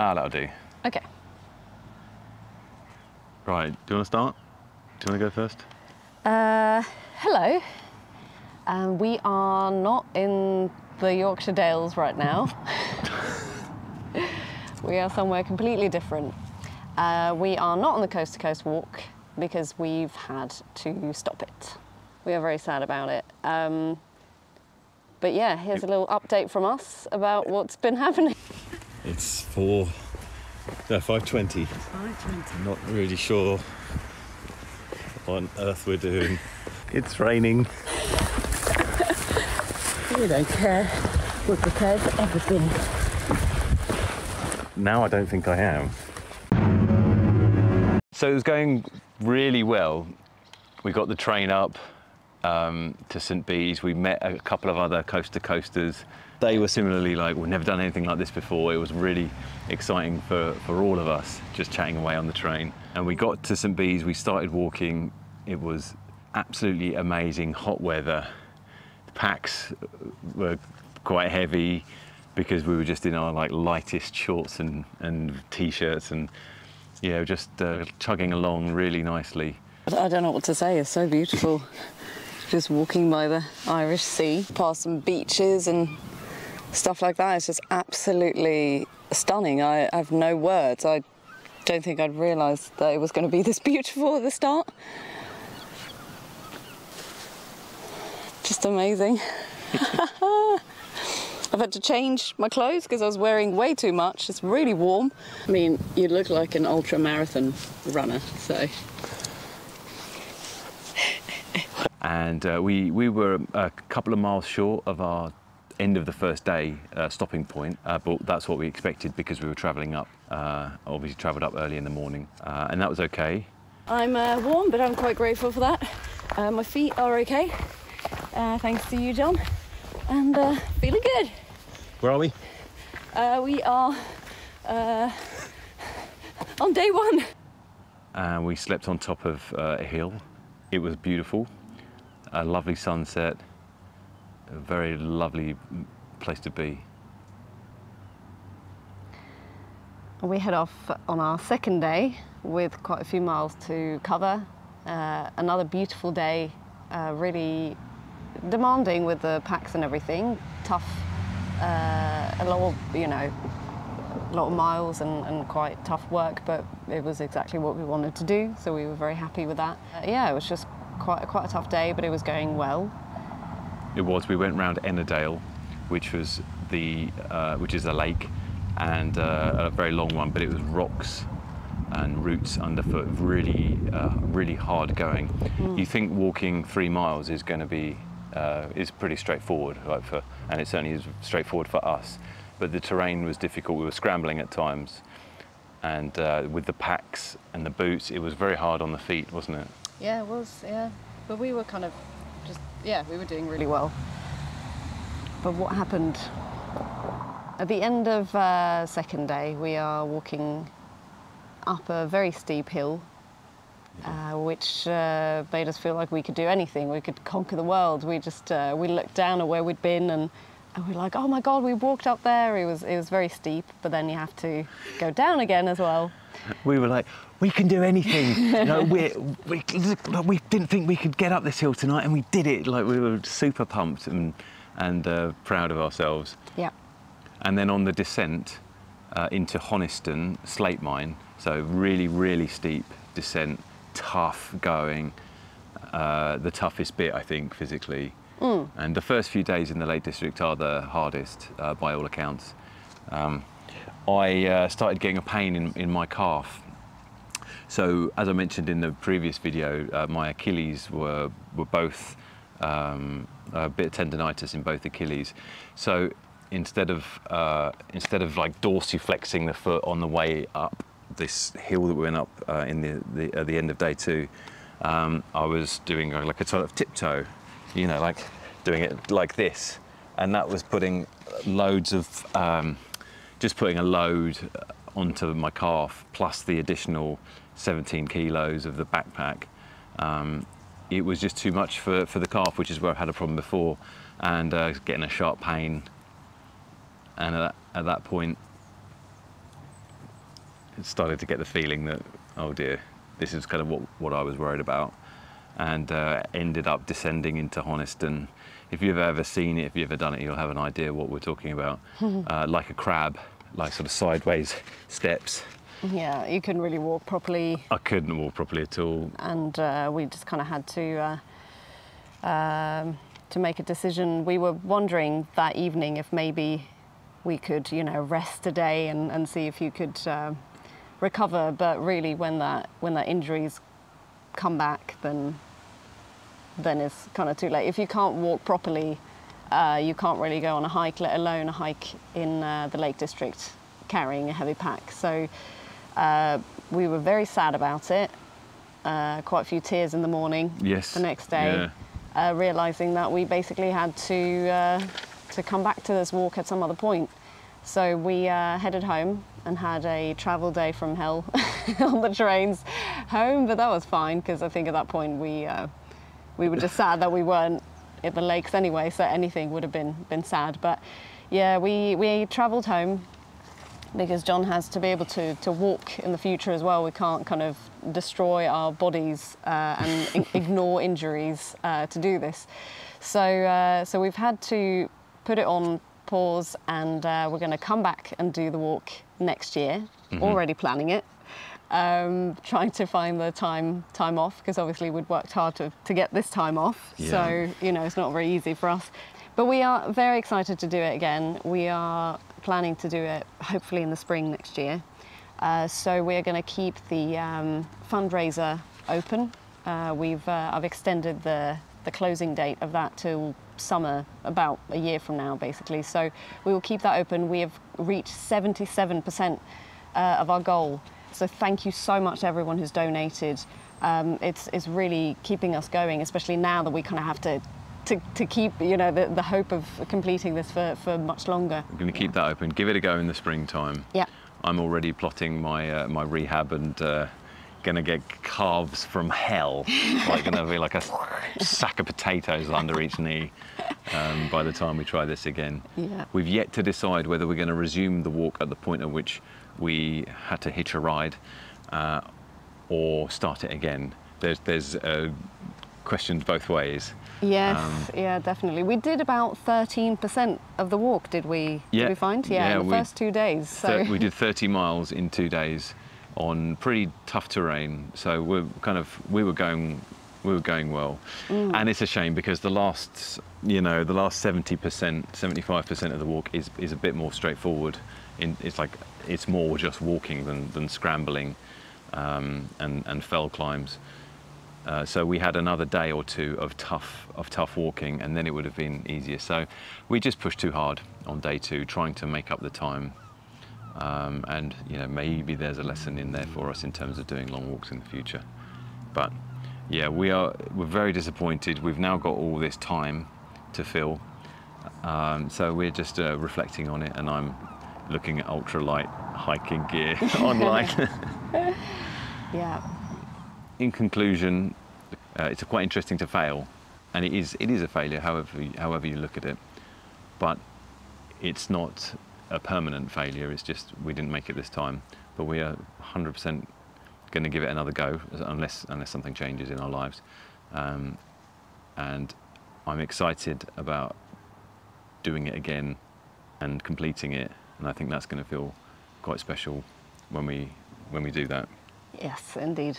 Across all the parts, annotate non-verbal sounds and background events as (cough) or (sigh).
Ah, that'll do. Okay. Right, do you want to start? Do you want to go first? Uh, hello. Um, we are not in the Yorkshire Dales right now. (laughs) we are somewhere completely different. Uh, we are not on the coast to coast walk because we've had to stop it. We are very sad about it. Um, but yeah, here's a little update from us about what's been happening. It's four, no, 5.20. 5.20. Not really sure what on earth we're doing. It's raining. We don't care. We're prepared for everything. Now I don't think I am. So it was going really well. We got the train up um, to St Bees. We met a couple of other coaster coasters. They were similarly like, we've never done anything like this before. It was really exciting for, for all of us, just chatting away on the train. And we got to St Bees, we started walking. It was absolutely amazing, hot weather. The packs were quite heavy because we were just in our like lightest shorts and, and t-shirts and yeah, just uh, chugging along really nicely. I don't know what to say. It's so beautiful. just walking by the Irish Sea, past some beaches and stuff like that. It's just absolutely stunning. I, I have no words. I don't think I'd realised that it was going to be (laughs) this beautiful at the start. Just amazing. (laughs) I've had to change my clothes because I was wearing way too much. It's really warm. I mean, you look like an ultra marathon runner, so. and uh, we, we were a couple of miles short of our end of the first day uh, stopping point, uh, but that's what we expected because we were travelling up, uh, obviously travelled up early in the morning, uh, and that was okay. I'm uh, warm, but I'm quite grateful for that. my feet are okay, thanks to you, Jon and uh, feeling good. Where are we? Uh, we are uh, on day one. And we slept on top of uh, a hill. It was beautiful, a lovely sunset, a very lovely place to be. We head off on our second day with quite a few miles to cover. Uh, another beautiful day, uh, really demanding with the packs and everything, tough, uh, a lot of, you know, a lot of miles and, and, quite tough work, but it was exactly what we wanted to do, so we were very happy with that. Uh, yeah, it was just quite, quite a tough day, but it was going well. It was. We went round Ennerdale, which was the, uh, which is a lake, and uh, a very long one, but it was rocks and roots underfoot, really, uh, really hard going. Mm. You think walking three miles is going to be uh, is pretty straightforward, like for, and it certainly is straightforward for us. But the terrain was difficult. We were scrambling at times, and uh, with the packs and the boots, it was very hard on the feet, wasn't it? Yeah, it was. Yeah, but we were kind of just yeah, we were doing really well. But what happened at the end of uh, second day? We are walking up a very steep hill uh, which uh, made us feel like we could do anything. We could conquer the world. We just uh, we looked down at where we'd been and, and we are like, oh my god, we walked up there. It was it was very steep, but then you have to go down again as well. We were like, we can do anything. (laughs) no, we, we we didn't think we could get up this hill tonight, and we did it. Like we were super pumped and and uh, proud of ourselves. Yeah. And then on the descent uh, into Honister slate mine, so really really steep descent tough going, uh, the toughest bit, I think, physically. Mm. And the first few days in the Lake District are the hardest, uh, by all accounts. Um, I uh, started getting a pain in, in my calf. So, as I mentioned in the previous video, uh, my Achilles were, were both um, a bit of tendonitis in both Achilles. So, instead of uh, instead of like dorsiflexing the foot on the way up, this hill that we went up uh, in the, the, at the end of day two, um, I was doing like a sort of tiptoe, you know, like doing it like this. And that was putting loads of, um, just putting a load onto my calf, plus the additional 17 kilos of the backpack. Um, it was just too much for, for the calf, which is where I've had a problem before, and uh, getting a sharp pain. And at that, at that point, it started to get the feeling that, oh dear, this is kind of what, what I was worried about. And uh, ended up descending into Honister. If you've ever seen it, if you've ever done it, you'll have an idea what we're talking about. (laughs) uh, like a crab, like sort of sideways steps. Yeah, you couldn't really walk properly, I couldn't walk properly at all. and uh, we just kind of had to uh, um, to make a decision. We were wondering that evening if maybe we could, you know, rest a day and, and see if you could uh, recover. But really, when that when that injuries come back, then then it's kind of too late. If you can't walk properly, uh, you can't really go on a hike, let alone a hike in uh, the Lake District carrying a heavy pack. So uh, we were very sad about it. Uh, quite a few tears in the morning. Yes, The next day, uh, realizing that we basically had to uh, to come back to this walk at some other point. So we uh, headed home and had a travel day from hell (laughs) on the trains home, but that was fine because I think at that point we uh, we were just sad that we weren't at the lakes anyway. So anything would have been been sad. But yeah, we we travelled home because Jon has to be able to, to walk in the future as well. We can't kind of destroy our bodies uh, and (laughs) ignore injuries uh, to do this. So, uh, so we've had to put it on pause and uh, we're going to come back and do the walk next year, already planning it. Um, trying to find the time time off because obviously we'd worked hard to, to get this time off. Yeah. So you know it's not very easy for us. But we are very excited to do it again. We are planning to do it hopefully in the spring next year. Uh, so we're going to keep the um, fundraiser open. Uh, we've uh, I've extended the the closing date of that till summer, about a year from now, basically. So we will keep that open. We have reached 77% uh, of our goal. So thank you so much, everyone who's donated. Um, it's it's really keeping us going, especially now that we kind of have to. To, to keep you know the, the hope of completing this for, for much longer. We're going to keep that open. Give it a go in the springtime. Yeah. I'm already plotting my uh, my rehab and uh, gonna get calves from hell. like gonna be like a sack of potatoes under each knee um, by the time we try this again. Yeah. We've yet to decide whether we're going to resume the walk at the point at which we had to hitch a ride, uh, or start it again. There's there's uh, questions both ways. Yes, Um, yeah, definitely. We did about 13% of the walk, did we? Yeah, Did we find? Yeah, yeah, in the we- first two days. So we did 30 miles in two days on pretty tough terrain. So we're kind of we were going we were going well, and it's a shame because the last you know the last 70 percent 75 percent of the walk is is a bit more straightforward. In, it's like it's more just walking than than scrambling um, and and fell climbs. Uh, so we had another day or two of tough of tough walking, and then it would have been easier. So we just pushed too hard on day two, trying to make up the time. Um, and you know maybe there's a lesson in there for us in terms of doing long walks in the future. But yeah, we are we're very disappointed. We've now got all this time to fill, um, so we're just uh, reflecting on it, and I'm looking at ultralight hiking gear (laughs) online. (laughs) yeah, in conclusion, uh, it's quite interesting to fail, and it is it is a failure, however however you look at it. But it's not a permanent failure. It's just we didn't make it this time, but we are 100% going to give it another go unless unless something changes in our lives. Um, and I'm excited about doing it again and completing it, and I think that's going to feel quite special when we when we do that. yes, indeed.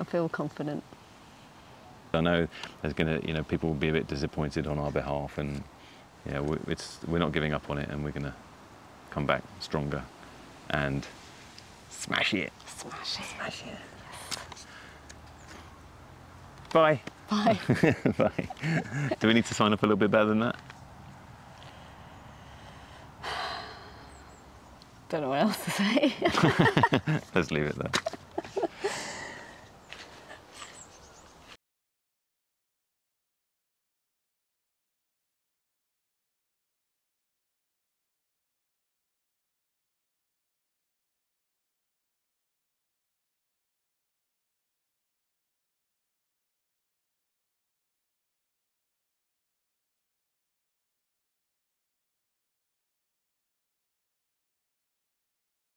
I feel confident. I know there's going to, you know, people will be a bit disappointed on our behalf, and yeah, it's we're not giving up on it, and we're going to come back stronger and smash it. Smash it. Smash it. Bye. Bye. (laughs) Bye. Do we need to sign up a little bit better than that? Don't know what else to say. (laughs) Let's leave it there.